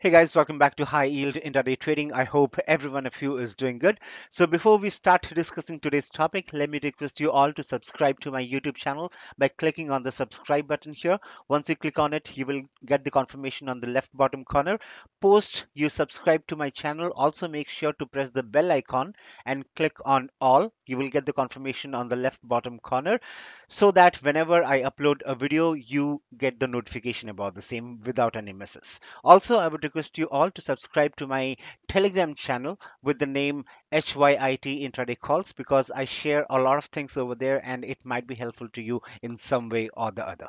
Hey guys, welcome back to High Yield Intraday Trading. I hope every one of you is doing good. So before we start discussing today's topic, let me request you all to subscribe to my YouTube channel by clicking on the subscribe button here. Once you click on it, you will get the confirmation on the left bottom corner. Post you subscribe to my channel, also make sure to press the bell icon and click on all. You will get the confirmation on the left bottom corner so that whenever I upload a video, you get the notification about the same without any misses. Also, I would request you all to subscribe to my Telegram channel with the name HYIT Intraday Calls because I share a lot of things over there and it might be helpful to you in some way or the other.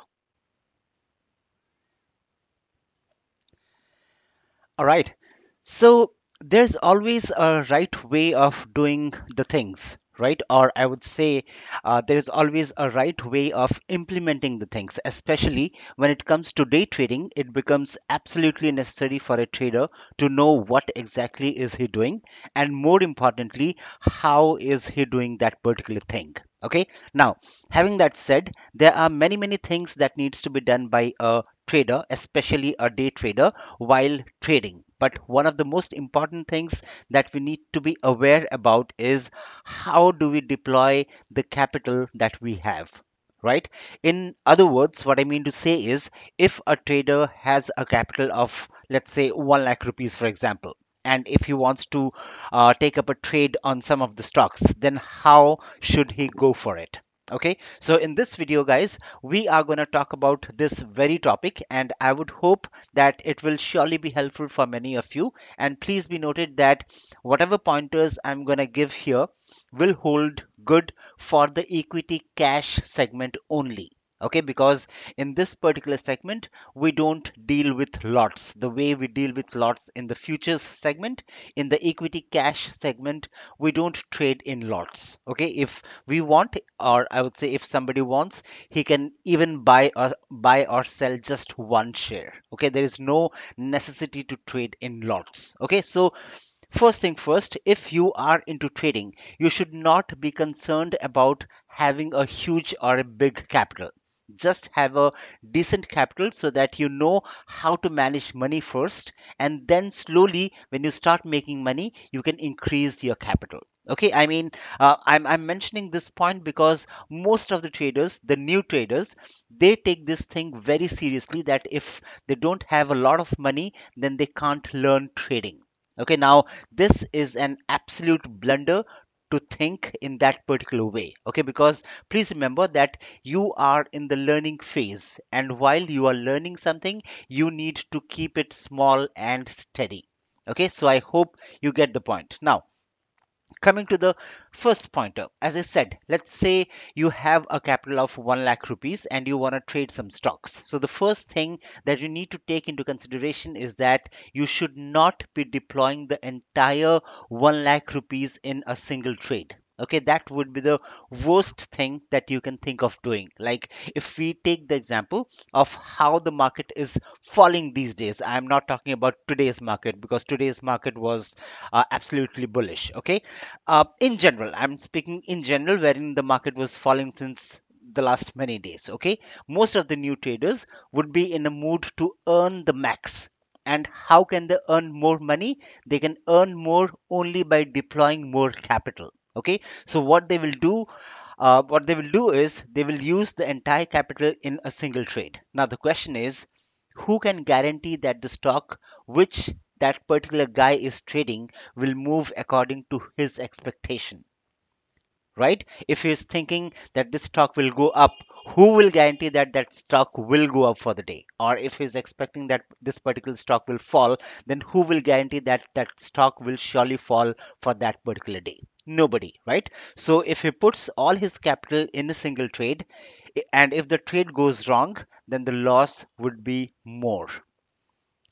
All right. So there's always a right way of doing the things right? Or i would say uh, there is always a right way of implementing the things especially when it comes to day trading it becomes absolutely necessary for a trader to know what exactly is he doing and more importantly how is he doing that particular thing okay? Now having that said there are many many things that needs to be done by a trader especially a day trader while trading but one of the most important things that we need to be aware about is how do we deploy the capital that we have right? In other words what i mean to say is if a trader has a capital of let's say 1 lakh rupees for example and if he wants to uh, take up a trade on some of the stocks then how should he go for it okay so in this video guys we are going to talk about this very topic and i would hope that it will surely be helpful for many of you. And please be noted that whatever pointers i'm going to give here will hold good for the equity cash segment only okay because in this particular segment we don't deal with lots. The way we deal with lots in the futures segment in the equity cash segment we don't trade in lots. Okay if we want or i would say if somebody wants he can even buy or buy or sell just one share. Okay there is no necessity to trade in lots. Okay so First thing first, if you are into trading, you should not be concerned about having a huge or a big capital. Just have a decent capital so that you know how to manage money first, and then slowly, when you start making money, you can increase your capital. Okay, I mean, uh, I'm, I'm mentioning this point because most of the traders, the new traders, they take this thing very seriously that if they don't have a lot of money, then they can't learn trading Okay, now this is an absolute blunder to think in that particular way. Okay, because please remember that you are in the learning phase, and while you are learning something, you need to keep it small and steady. Okay, so I hope you get the point. Now, coming to the first pointer. As i said let's say you have a capital of 1 lakh rupees and you want to trade some stocks. So the first thing that you need to take into consideration is that you should not be deploying the entire 1 lakh rupees in a single trade okay that would be the worst thing that you can think of doing. Like if we take the example of how the market is falling these days i'm not talking about today's market because today's market was uh, absolutely bullish okay? Uh, in general i'm speaking in general wherein the market was falling since the last many days okay? Most of the new traders would be in a mood to earn the max. And how can they earn more money? They can earn more only by deploying more capital okay? So what they will do uh, what they will do is they will use the entire capital in a single trade. Now the question is who can guarantee that the stock which that particular guy is trading will move according to his expectation? Right? If he's thinking that this stock will go up who will guarantee that that stock will go up for the day? Or if he's expecting that this particular stock will fall then who will guarantee that that stock will surely fall for that particular day? Nobody right? So if he puts all his capital in a single trade and if the trade goes wrong then the loss would be more.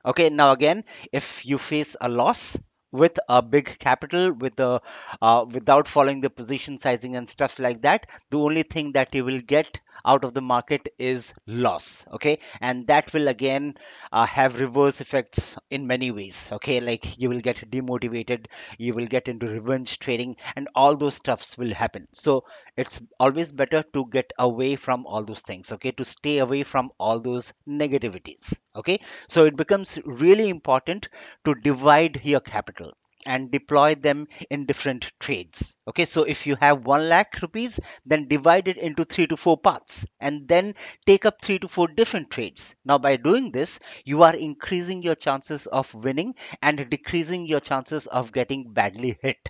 Okay now again if you face a loss with a big capital with a uh, without following the position sizing and stuff like that the only thing that you will get out of the market is loss okay? And that will again uh, have reverse effects in many ways okay? Like you will get demotivated you will get into revenge trading and all those stuffs will happen. So it's always better to get away from all those things okay? To stay away from all those negativities okay? So it becomes really important to divide your capital and deploy them in different trades. Okay so if you have 1 lakh rupees then divide it into 3 to 4 parts and then take up 3 to 4 different trades. Now by doing this you are increasing your chances of winning and decreasing your chances of getting badly hit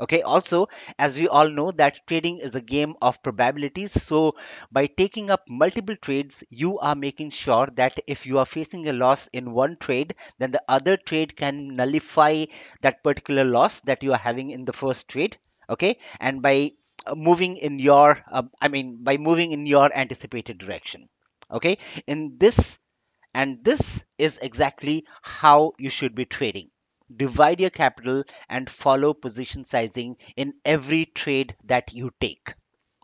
okay also as we all know that trading is a game of probabilities so by taking up multiple trades you are making sure that if you are facing a loss in one trade then the other trade can nullify that particular loss that you are having in the first trade okay and by uh, moving in your uh, i mean by moving in your anticipated direction okay in this and this is exactly how you should be trading. Divide your capital and follow position sizing in every trade that you take.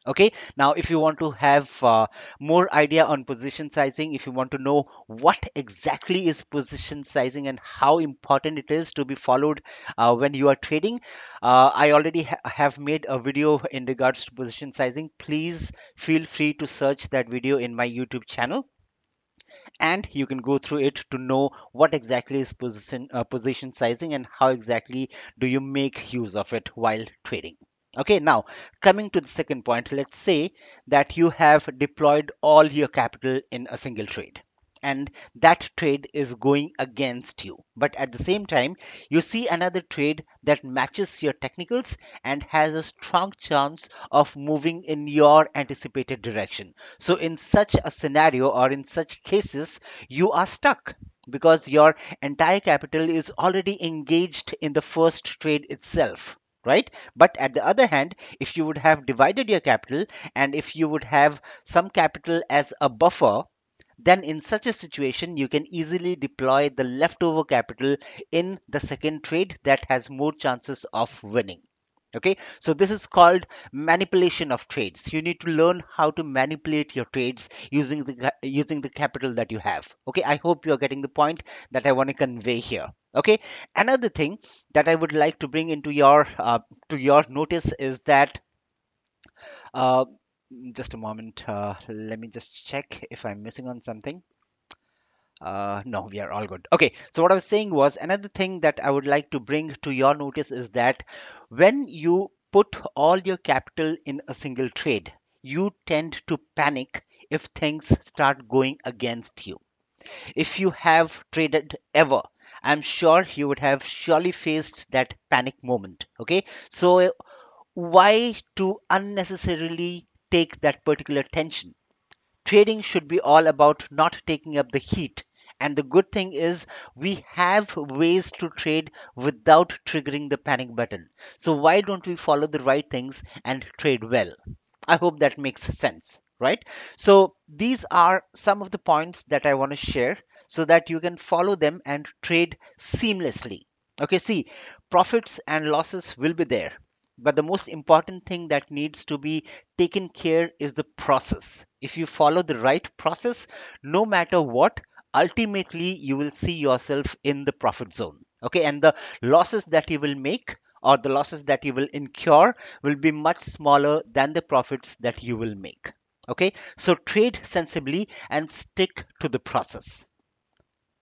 Okay, now if you want to have uh, more idea on position sizing, if you want to know what exactly is position sizing and how important it is to be followed uh, when you are trading, uh, I already ha- have made a video in regards to position sizing. Please feel free to search that video in my YouTube channel and you can go through it to know what exactly is position uh, position sizing and how exactly do you make use of it while trading. Okay now coming to the second point let's say that you have deployed all your capital in a single trade and that trade is going against you. But at the same time you see another trade that matches your technicals and has a strong chance of moving in your anticipated direction. So in such a scenario or in such cases you are stuck because your entire capital is already engaged in the first trade itself right? But at the other hand if you would have divided your capital and if you would have some capital as a buffer then in such a situation you can easily deploy the leftover capital in the second trade that has more chances of winning. Okay? So this is called manipulation of trades. You need to learn how to manipulate your trades using the using the capital that you have. Okay? I hope you are getting the point that i want to convey here. Okay? Another thing that i would like to bring into your uh, to your notice is that uh, just a moment uh, let me just check if i'm missing on something uh, no, we are all good. Okay, so what I was saying was another thing that I would like to bring to your notice is that when you put all your capital in a single trade, you tend to panic if things start going against you. If you have traded ever, I'm sure you would have surely faced that panic moment. Okay, so why to unnecessarily take that particular tension? trading should be all about not taking up the heat. And the good thing is, we have ways to trade without triggering the panic button. So, why don't we follow the right things and trade well? I hope that makes sense, right? So, these are some of the points that I want to share so that you can follow them and trade seamlessly. Okay, see, profits and losses will be there, but the most important thing that needs to be taken care is the process. If you follow the right process, no matter what, ultimately you will see yourself in the profit zone. Okay, and the losses that you will make or the losses that you will incur will be much smaller than the profits that you will make. Okay, so trade sensibly and stick to the process.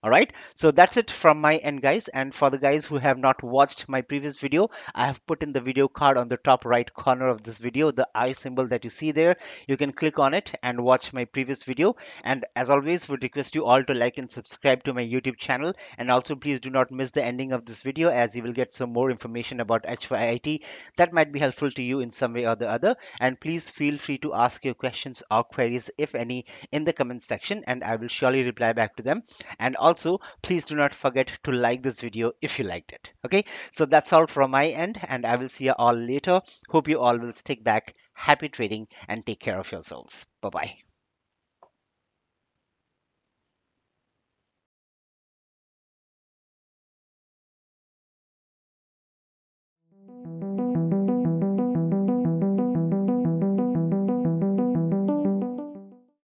All right, so that's it from my end, guys. And for the guys who have not watched my previous video, I have put in the video card on the top right corner of this video, the eye symbol that you see there. You can click on it and watch my previous video. And as always, would request you all to like and subscribe to my YouTube channel. And also, please do not miss the ending of this video as you will get some more information about HYIT that might be helpful to you in some way or the other. And please feel free to ask your questions or queries, if any, in the comment section, and I will surely reply back to them and also please do not forget to like this video if you liked it. Okay? So that's all from my end and i will see you all later. Hope you all will stick back. Happy trading and take care of yourselves. Bye bye